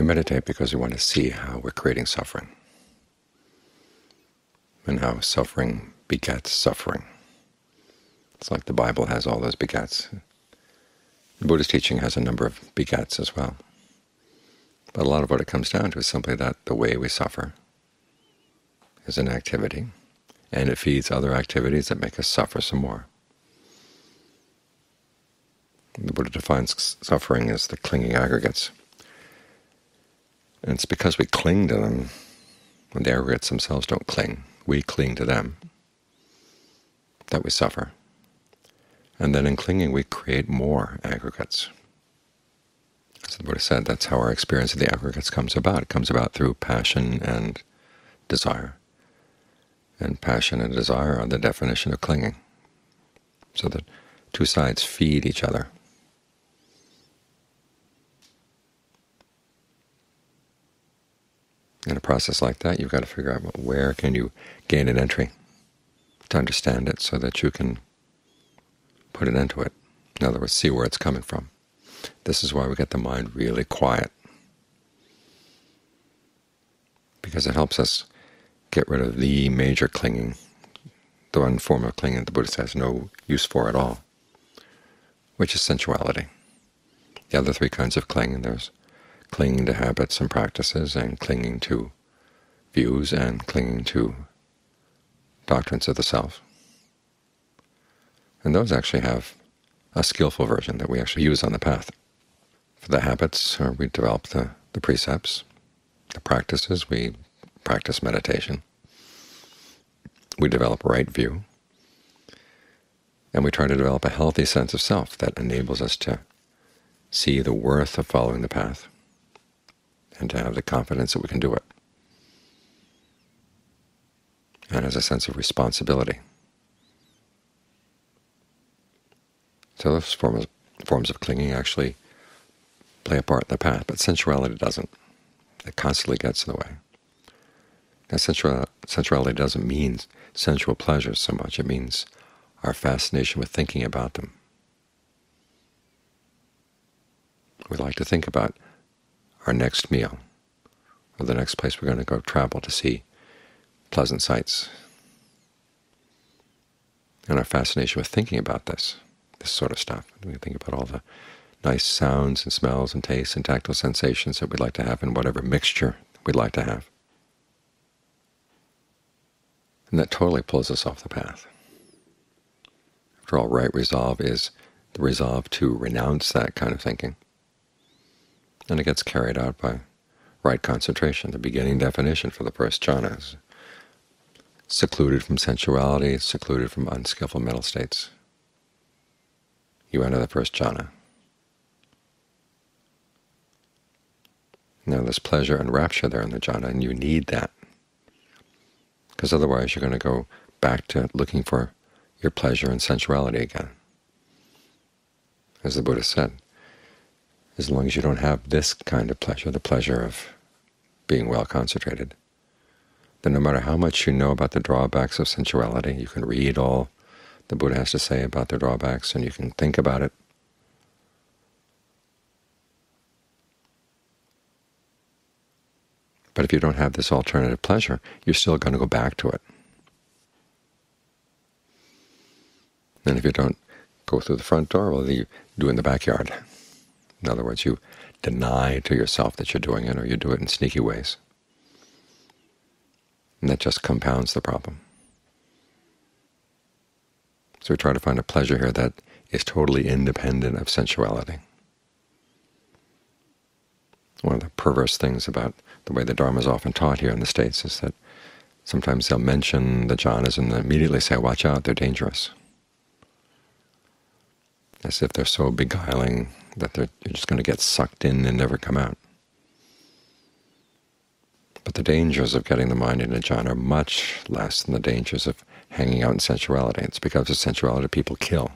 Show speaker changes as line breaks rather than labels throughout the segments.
We meditate because we want to see how we're creating suffering, and how suffering begets suffering. It's like the Bible has all those begets. The Buddhist teaching has a number of begets as well. But a lot of what it comes down to is simply that the way we suffer is an activity, and it feeds other activities that make us suffer some more. The Buddha defines suffering as the clinging aggregates. And it's because we cling to them, when the aggregates themselves don't cling, we cling to them, that we suffer. And then in clinging we create more aggregates. As the Buddha said, that's how our experience of the aggregates comes about. It comes about through passion and desire. And passion and desire are the definition of clinging. So the two sides feed each other. In a process like that, you've got to figure out where can you gain an entry to understand it so that you can put an end to it. In other words, see where it's coming from. This is why we get the mind really quiet, because it helps us get rid of the major clinging, the one form of clinging that the Buddhist has no use for at all, which is sensuality. The other three kinds of clinging, there's clinging to habits and practices, and clinging to views, and clinging to doctrines of the self. And those actually have a skillful version that we actually use on the path. For the habits, uh, we develop the, the precepts. The practices, we practice meditation. We develop right view. And we try to develop a healthy sense of self that enables us to see the worth of following the path and to have the confidence that we can do it, and as a sense of responsibility. So those forms, forms of clinging actually play a part in the path, but sensuality doesn't. It constantly gets in the way. Now, sensual, sensuality doesn't mean sensual pleasures so much. It means our fascination with thinking about them. We like to think about our next meal or the next place we're going to go travel to see pleasant sights. And our fascination with thinking about this this sort of stuff. We think about all the nice sounds and smells and tastes and tactile sensations that we'd like to have in whatever mixture we'd like to have. And that totally pulls us off the path. After all, right resolve is the resolve to renounce that kind of thinking. And it gets carried out by right concentration. The beginning definition for the first jhana is secluded from sensuality, secluded from unskillful mental states you enter the first jhana. Now there's pleasure and rapture there in the jhana, and you need that, because otherwise you're going to go back to looking for your pleasure and sensuality again. As the Buddha said, as long as you don't have this kind of pleasure, the pleasure of being well concentrated, then no matter how much you know about the drawbacks of sensuality, you can read all the Buddha has to say about their drawbacks, and you can think about it. But if you don't have this alternative pleasure, you're still going to go back to it. And if you don't go through the front door, well, you do in the backyard. In other words, you deny to yourself that you're doing it, or you do it in sneaky ways. And that just compounds the problem. So we try to find a pleasure here that is totally independent of sensuality. One of the perverse things about the way the Dharma is often taught here in the States is that sometimes they'll mention the jhanas and immediately say, watch out, they're dangerous. As if they're so beguiling that they're, you're just going to get sucked in and never come out. But the dangers of getting the mind into jhana are much less than the dangers of hanging out in sensuality. It's because of sensuality people kill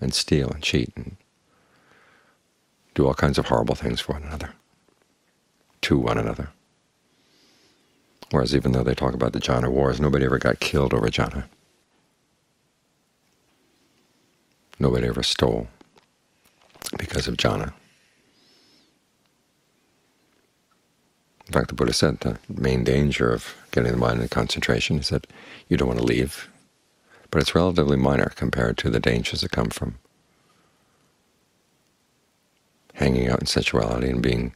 and steal and cheat and do all kinds of horrible things for one another, to one another. Whereas even though they talk about the jhana wars, nobody ever got killed over jhana. Nobody ever stole because of jhana. In fact, the Buddha said the main danger of getting the mind in concentration is that you don't want to leave, but it's relatively minor compared to the dangers that come from hanging out in sensuality and being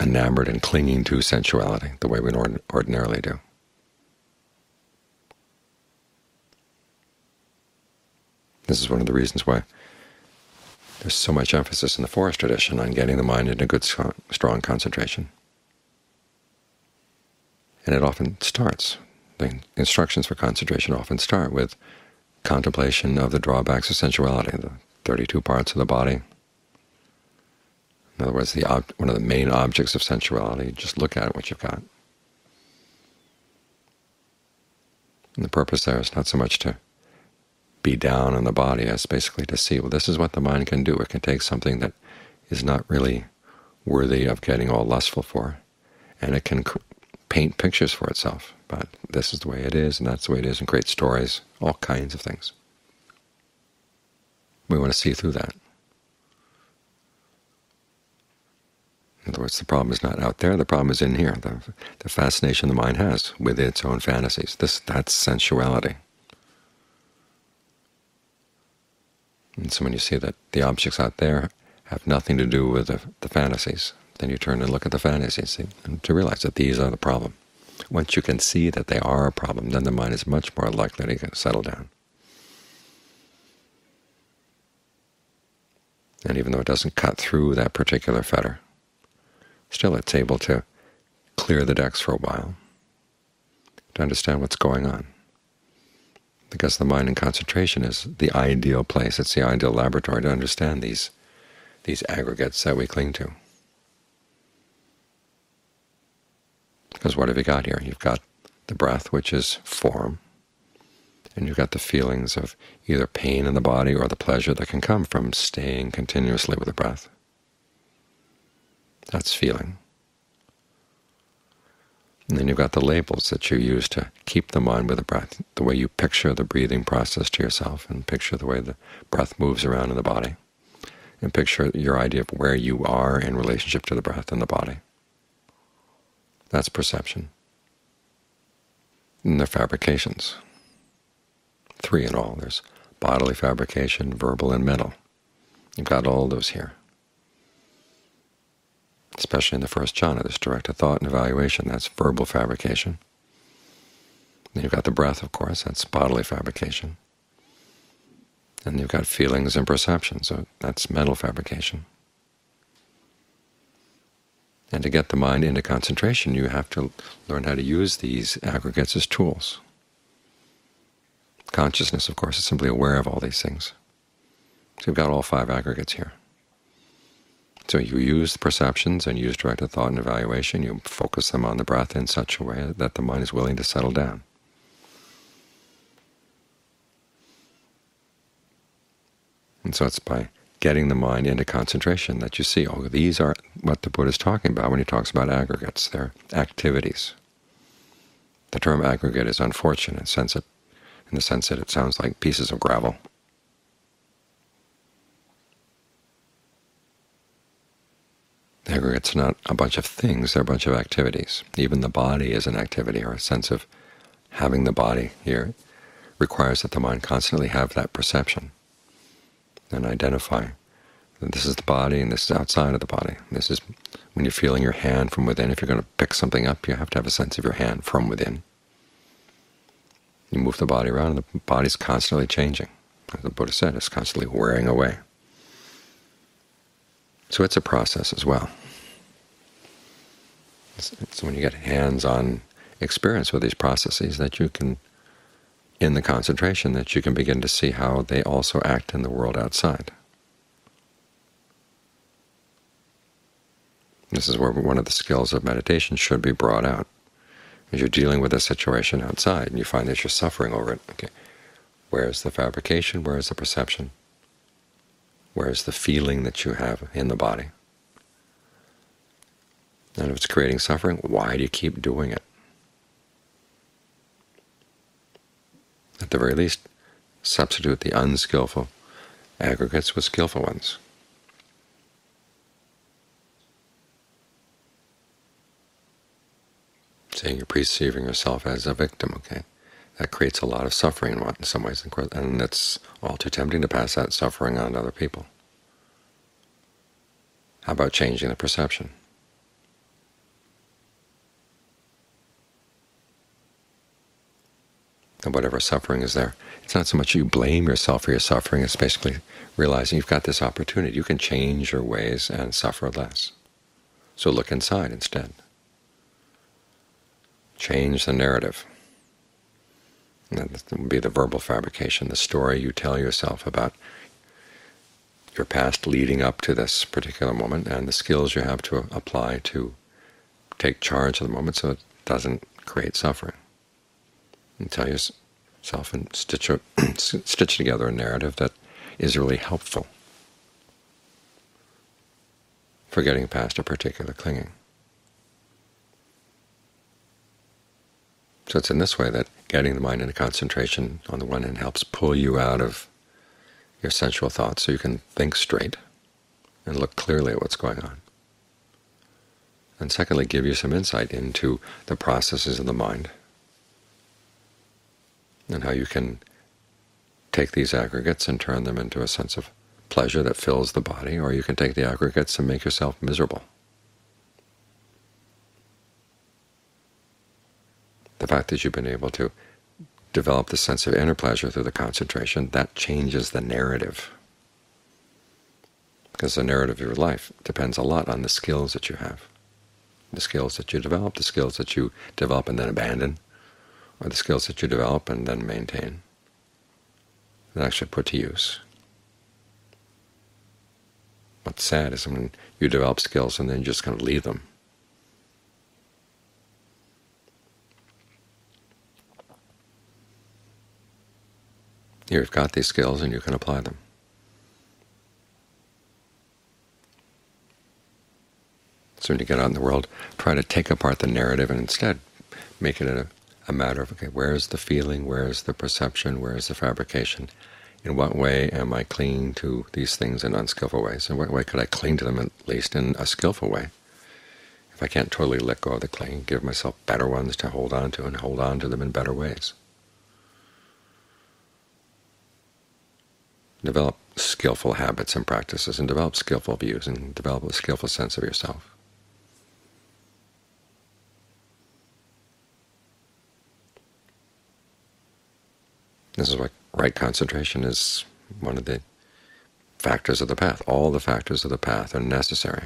enamored and clinging to sensuality the way we ordinarily do. This is one of the reasons why there's so much emphasis in the forest tradition on getting the mind into good, strong concentration. And it often starts, the instructions for concentration often start with contemplation of the drawbacks of sensuality, the 32 parts of the body. In other words, the one of the main objects of sensuality, just look at what you've got. And the purpose there is not so much to be down on the body as basically to see, well, this is what the mind can do. It can take something that is not really worthy of getting all lustful for, and it can paint pictures for itself. But this is the way it is, and that's the way it is, and create stories, all kinds of things. We want to see through that. In other words, the problem is not out there, the problem is in here, the, the fascination the mind has with its own fantasies. This That's sensuality. And so when you see that the objects out there have nothing to do with the, the fantasies, then you turn and look at the fantasies and to realize that these are the problem. Once you can see that they are a problem, then the mind is much more likely to settle down. And even though it doesn't cut through that particular fetter, still it's able to clear the decks for a while to understand what's going on because the mind in concentration is the ideal place. It's the ideal laboratory to understand these, these aggregates that we cling to. Because what have you got here? You've got the breath, which is form, and you've got the feelings of either pain in the body or the pleasure that can come from staying continuously with the breath. That's feeling. And then you've got the labels that you use to keep the mind with the breath, the way you picture the breathing process to yourself, and picture the way the breath moves around in the body, and picture your idea of where you are in relationship to the breath and the body. That's perception. And they're fabrications. Three in all. There's bodily fabrication, verbal, and mental. You've got all those here especially in the first jhana, this directed thought and evaluation, that's verbal fabrication. Then you've got the breath, of course, that's bodily fabrication. And you've got feelings and perception, so that's mental fabrication. And to get the mind into concentration, you have to learn how to use these aggregates as tools. Consciousness, of course, is simply aware of all these things. So you've got all five aggregates here. So you use perceptions and use directed thought and evaluation. You focus them on the breath in such a way that the mind is willing to settle down. And so it's by getting the mind into concentration that you see, oh, these are what the Buddha is talking about when he talks about aggregates. They're activities. The term aggregate is unfortunate in the sense that it sounds like pieces of gravel. Aggregates are not a bunch of things, they're a bunch of activities. Even the body is an activity, or a sense of having the body here requires that the mind constantly have that perception and identify that this is the body and this is outside of the body. This is when you're feeling your hand from within. If you're going to pick something up, you have to have a sense of your hand from within. You move the body around, and the body's constantly changing. As the Buddha said, it's constantly wearing away. So it's a process as well. It's when you get hands-on experience with these processes that you can, in the concentration, that you can begin to see how they also act in the world outside. This is where one of the skills of meditation should be brought out. As you're dealing with a situation outside and you find that you're suffering over it, okay, where is the fabrication, where is the perception? Where's the feeling that you have in the body? And if it's creating suffering, why do you keep doing it? At the very least, substitute the unskillful aggregates with skillful ones. saying you're perceiving yourself as a victim, okay? That creates a lot of suffering in some ways, and it's all too tempting to pass that suffering on to other people. How about changing the perception? And whatever suffering is there, it's not so much you blame yourself for your suffering, it's basically realizing you've got this opportunity. You can change your ways and suffer less. So look inside instead. Change the narrative. That would be the verbal fabrication, the story you tell yourself about your past leading up to this particular moment and the skills you have to apply to take charge of the moment so it doesn't create suffering. And tell yourself and stitch, a, stitch together a narrative that is really helpful for getting past a particular clinging. So it's in this way that getting the mind into concentration on the one hand helps pull you out of your sensual thoughts so you can think straight and look clearly at what's going on. And secondly, give you some insight into the processes of the mind and how you can take these aggregates and turn them into a sense of pleasure that fills the body, or you can take the aggregates and make yourself miserable. The fact that you've been able to develop the sense of inner pleasure through the concentration, that changes the narrative. Because the narrative of your life depends a lot on the skills that you have, the skills that you develop, the skills that you develop and then abandon, or the skills that you develop and then maintain, and actually put to use. What's sad is when you develop skills and then you just kind of leave them You've got these skills and you can apply them. So when you get out in the world, try to take apart the narrative and instead make it a, a matter of, okay, where is the feeling, where is the perception, where is the fabrication? In what way am I clinging to these things in unskillful ways? In what way could I cling to them at least in a skillful way? If I can't totally let go of the clinging, give myself better ones to hold on to and hold on to them in better ways. Develop skillful habits and practices, and develop skillful views, and develop a skillful sense of yourself. This is why right concentration is one of the factors of the path. All the factors of the path are necessary.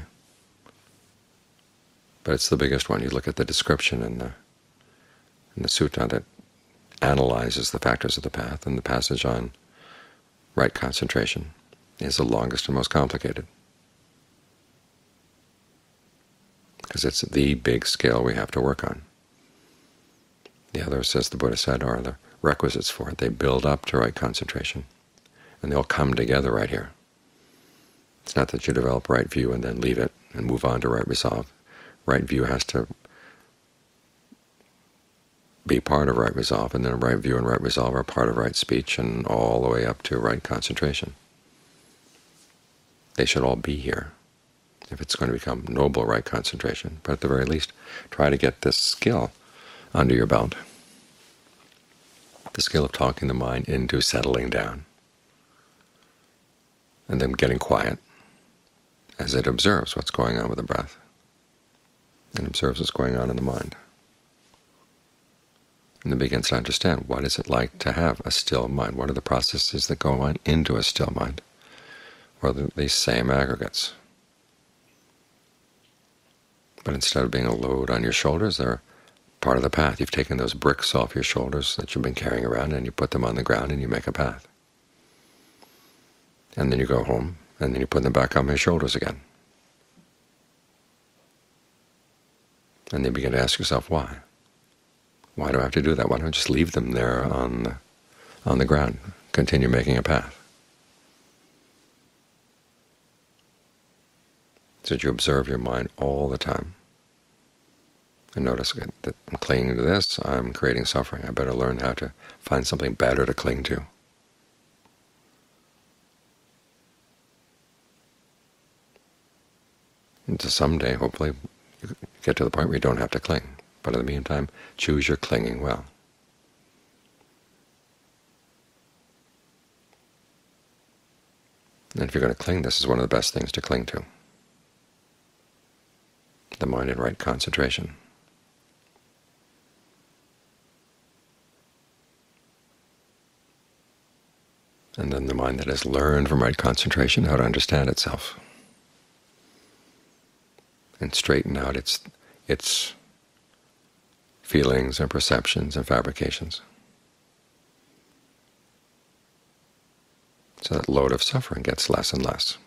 But it's the biggest one. You look at the description in the, in the sutta that analyzes the factors of the path, and the passage on right concentration is the longest and most complicated, because it's the big scale we have to work on. The others, as the Buddha said, are the requisites for it. They build up to right concentration, and they'll come together right here. It's not that you develop right view and then leave it and move on to right resolve. Right view has to be part of right resolve, and then right view and right resolve are part of right speech, and all the way up to right concentration. They should all be here if it's going to become noble right concentration. But at the very least, try to get this skill under your belt, the skill of talking the mind into settling down, and then getting quiet as it observes what's going on with the breath and observes what's going on in the mind and then begins to understand what is it like to have a still mind. What are the processes that go on into a still mind? Well, these same aggregates. But instead of being a load on your shoulders, they're part of the path. You've taken those bricks off your shoulders that you've been carrying around, and you put them on the ground, and you make a path. And then you go home, and then you put them back on your shoulders again. And then you begin to ask yourself why. Why do I have to do that? Why don't I just leave them there on the, on the ground, continue making a path? So you observe your mind all the time. And notice that I'm clinging to this, I'm creating suffering. I better learn how to find something better to cling to. And to someday, hopefully, you get to the point where you don't have to cling. But in the meantime, choose your clinging well. And if you're going to cling, this is one of the best things to cling to, the mind in right concentration. And then the mind that has learned from right concentration how to understand itself and straighten out its its feelings and perceptions and fabrications. So that load of suffering gets less and less.